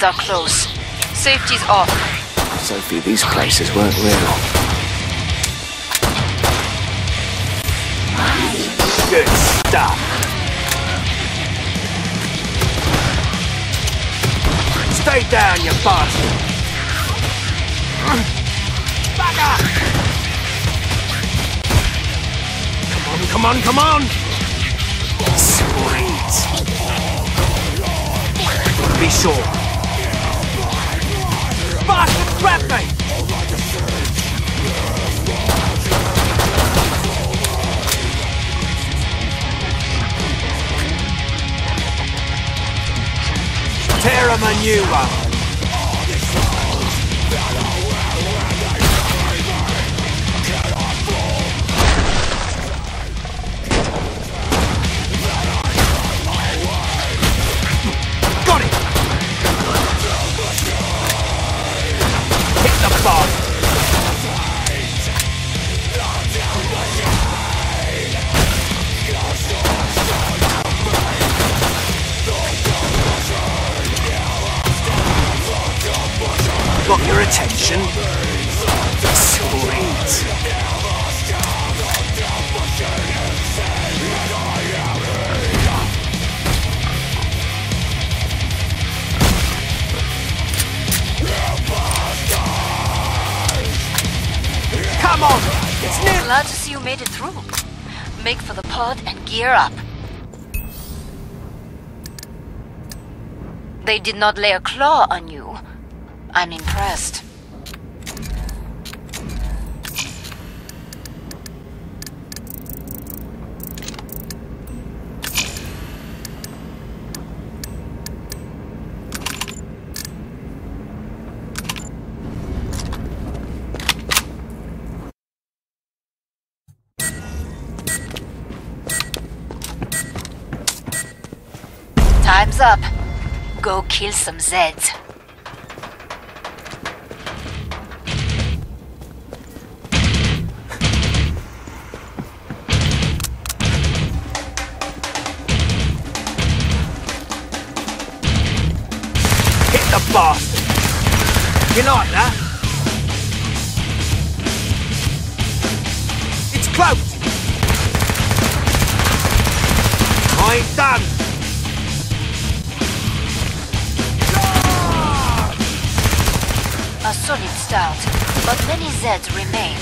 Zeds are close. Safety's off. Sophie, these places weren't real. Good stuff. Stay down, you bastard. Back up! Come on, come on! Sweet! Be sure. Bastard, grab me! Tear him a new one! You made it through. Make for the pod and gear up. They did not lay a claw on you. I'm impressed. Up. Go kill some Zeds. Hit the bastard! You like that? It's close! I ain't done! A solid start, but many Zeds remain.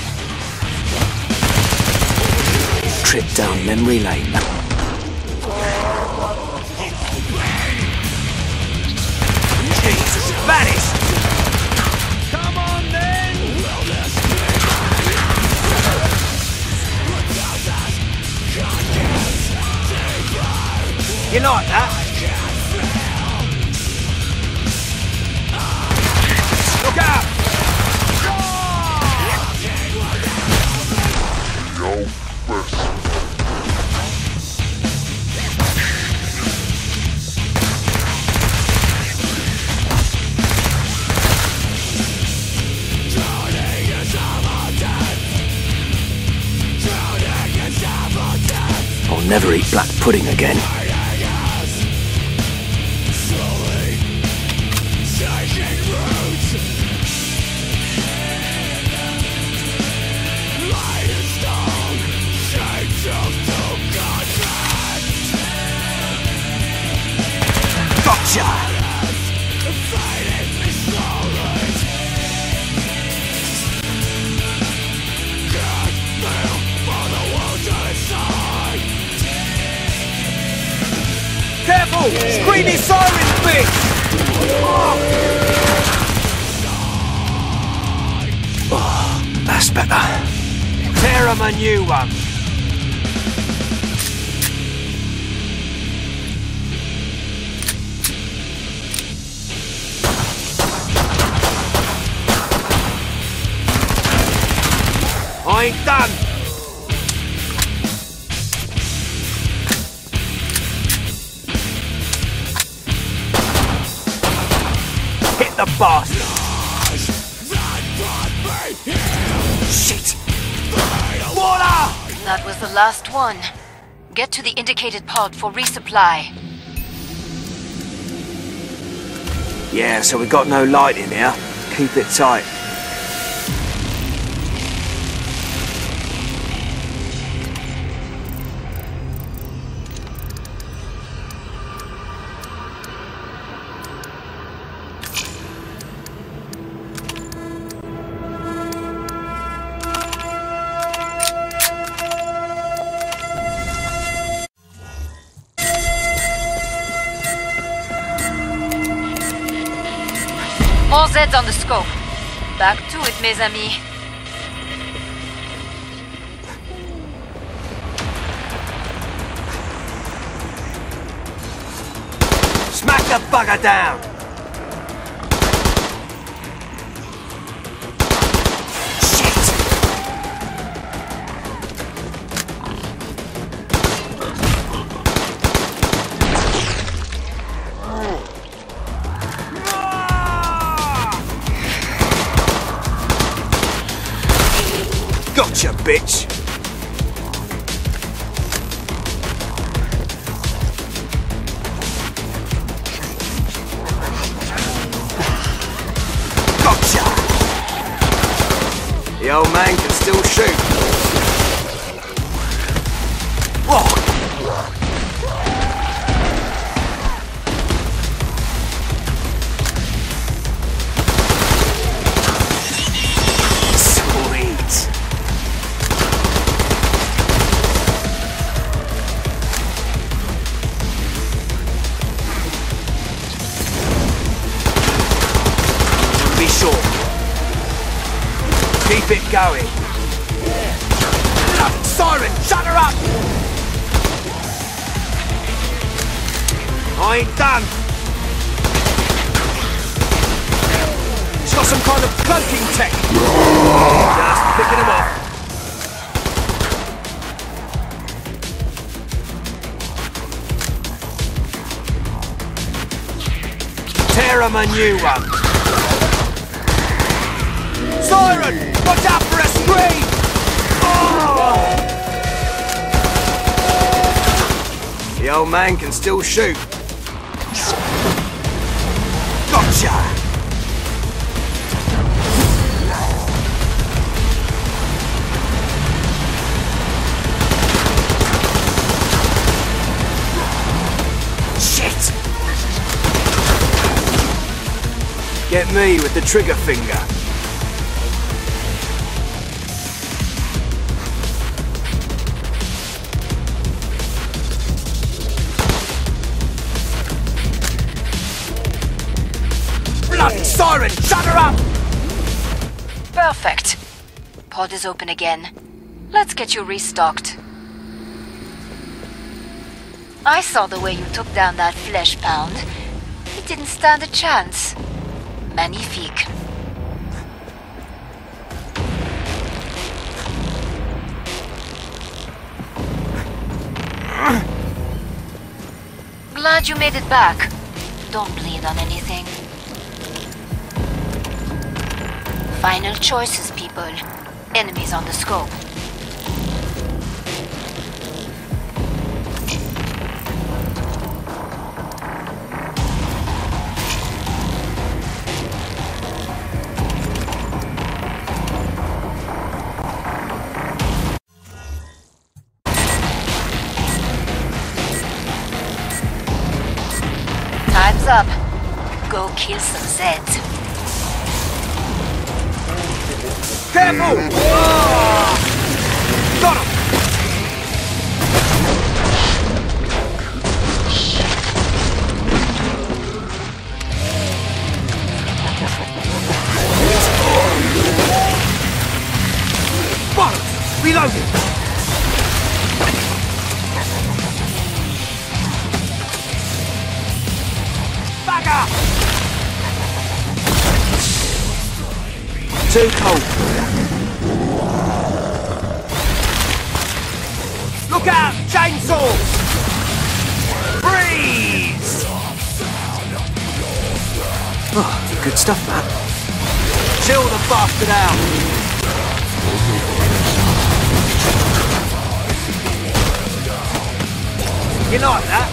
Trip down memory lane. Jesus, vanished! Come on then! You like that? Never eat black pudding again. Screamy siren bitch! Oh, that's better. Tear him a new one. I ain't done. Bastard. Shit. Water! That was the last one. Get to the indicated pod for resupply. Yeah, so we got no light in here. Keep it tight. Zeds on the scope. Back to it, mes amis. Smack the bugger down! Bitch! Gotcha! Old man Keep it going. Bloody Siren, shut her up! I ain't done. She's got some kind of cloaking tech. Just picking them off. Tear 'em a new one. Siren! Watch out for a scream! Oh! The old man can still shoot. Gotcha! Shit! Get me with the trigger finger. Siren! Shut her up! Perfect. Pod is open again. Let's get you restocked. I saw the way you took down that Fleshpound. It didn't stand a chance. Magnifique. Glad you made it back. Don't bleed on anything. Final choices, people. Enemies on the scope. Time's up. Go kill some Zeds. Careful! Ah! Got him! Reloading! Too cold. Look out! Chainsaw! Freeze! Oh, good stuff, man. Chill the bastard out! You like that?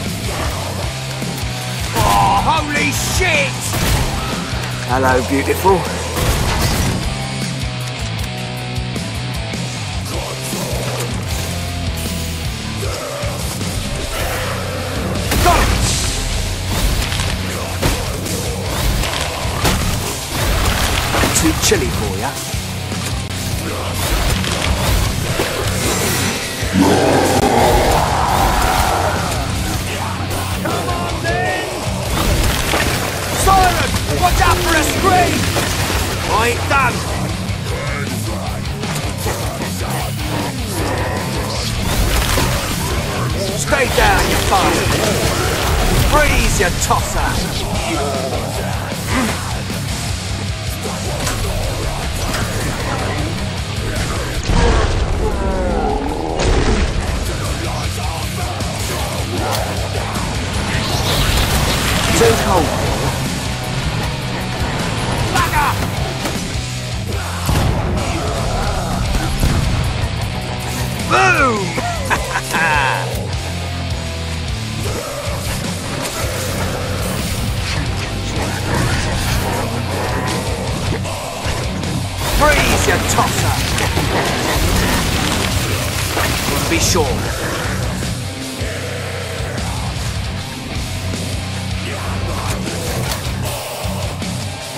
Oh, holy shit! Hello, beautiful. Too chilly cold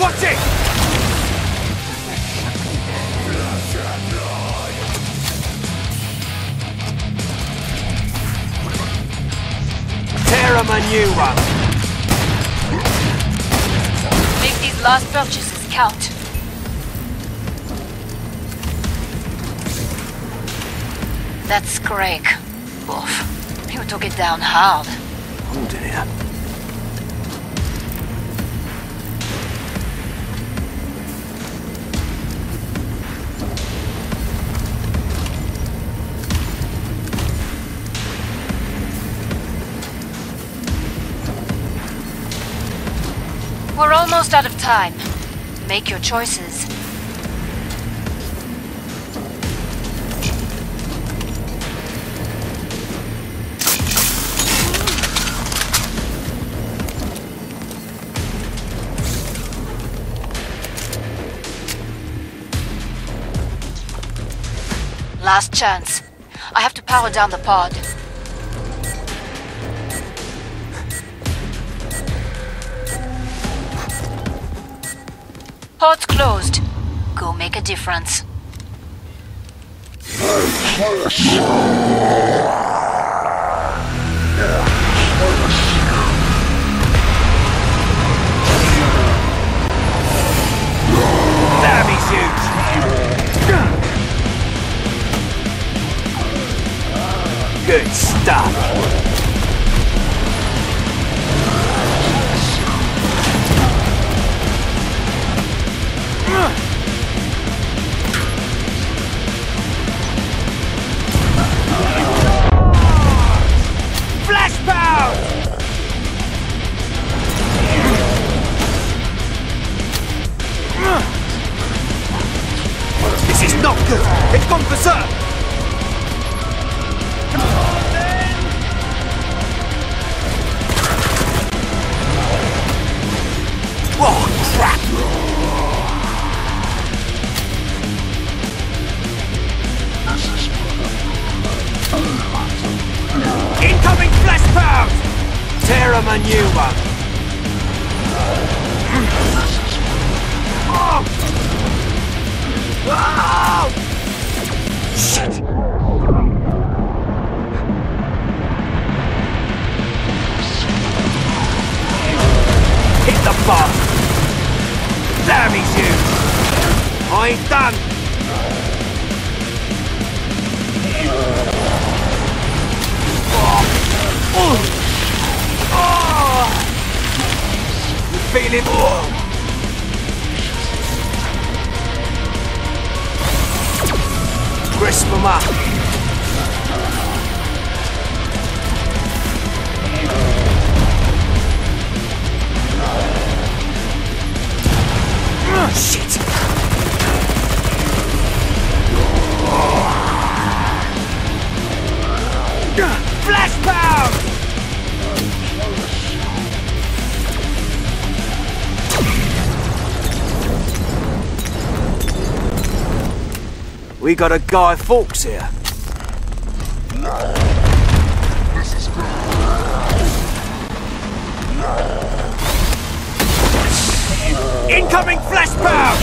Watch it! Tear 'em a new one! Make these last purchases count. That's Greg. Oof. You took it down hard. Holding it up. Almost out of time. Make your choices. Last chance. I have to power down the pod. Pod's closed. Go make a difference. Good stuff. Huge! I ain't done! Oh! Oh! Oh! Oh! We got a Guy Fawkes here. Incoming Fleshpound!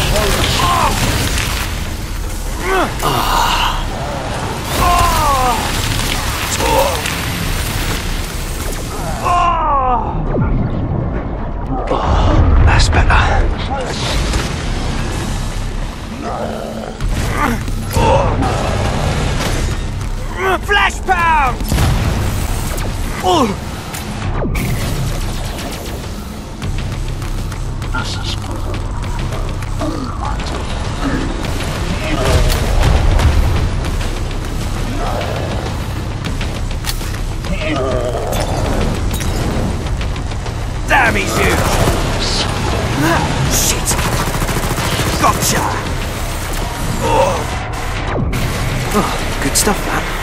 That's better. Fleshpound! Oh. Damn, he's huge! Shit! Gotcha! Oh, good stuff, that.